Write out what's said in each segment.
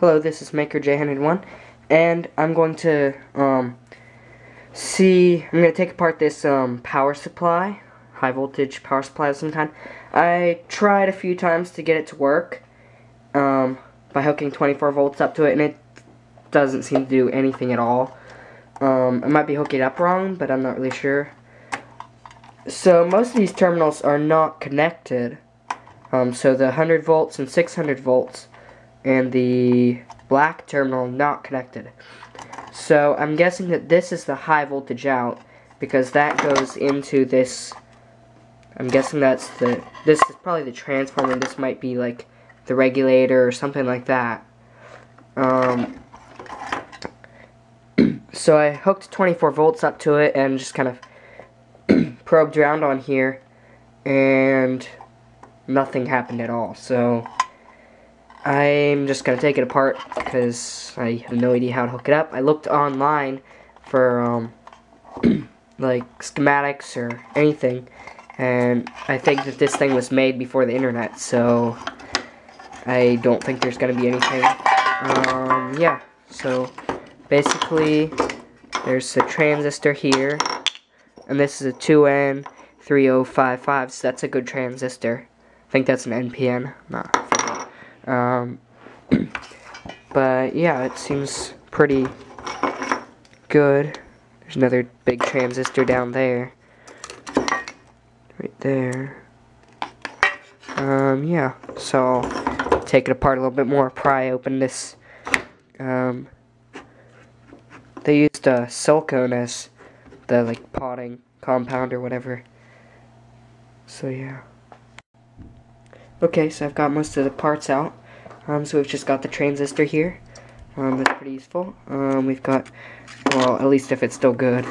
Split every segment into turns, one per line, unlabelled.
Hello, this is Maker J101, and I'm going to um, see. I'm going to take apart this um, power supply, high voltage power supply of some kind. I tried a few times to get it to work um, by hooking 24 volts up to it, and it doesn't seem to do anything at all. Um, I might be hooking up wrong, but I'm not really sure. So most of these terminals are not connected. Um, so the 100 volts and 600 volts and the black terminal not connected. So I'm guessing that this is the high voltage out because that goes into this I'm guessing that's the this is probably the transformer this might be like the regulator or something like that um, so I hooked 24 volts up to it and just kind of probed around on here and nothing happened at all so I'm just gonna take it apart because I have no idea how to hook it up. I looked online for um, like schematics or anything, and I think that this thing was made before the internet, so I don't think there's gonna be anything. Um, yeah, so basically there's a transistor here, and this is a 2N3055, so that's a good transistor. I think that's an NPN. Um, but yeah, it seems pretty good. There's another big transistor down there. Right there. Um, yeah, so take it apart a little bit more, pry open this. Um, they used uh, silicone as the like potting compound or whatever. So yeah. Okay, so I've got most of the parts out. Um, so we've just got the transistor here. Um, that's pretty useful. Um, we've got, well, at least if it's still good.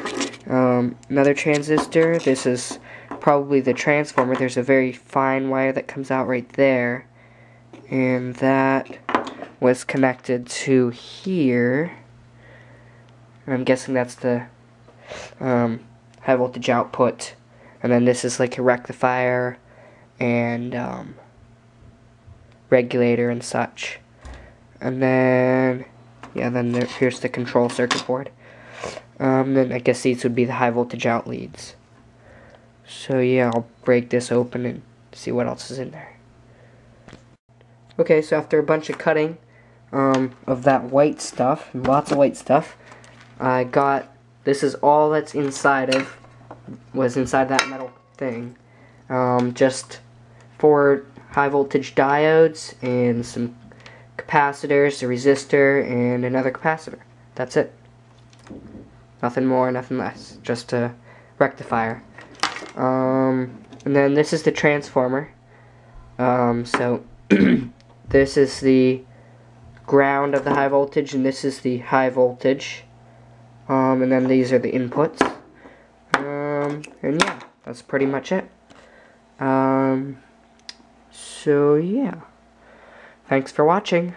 Um, another transistor. This is probably the transformer. There's a very fine wire that comes out right there. And that was connected to here. I'm guessing that's the um, high voltage output. And then this is like a rectifier and um, regulator and such. And then, yeah, then there, here's the control circuit board. Um, then I guess these would be the high voltage out leads. So yeah, I'll break this open and see what else is in there. Okay, so after a bunch of cutting um, of that white stuff, lots of white stuff, I got, this is all that's inside of, was inside that metal thing. Um, just for high voltage diodes and some capacitors, a resistor, and another capacitor. That's it. Nothing more, nothing less. Just a rectifier. Um, and then this is the transformer. Um, so this is the ground of the high voltage, and this is the high voltage. Um, and then these are the inputs. Um, and yeah, that's pretty much it. So yeah. Thanks for watching.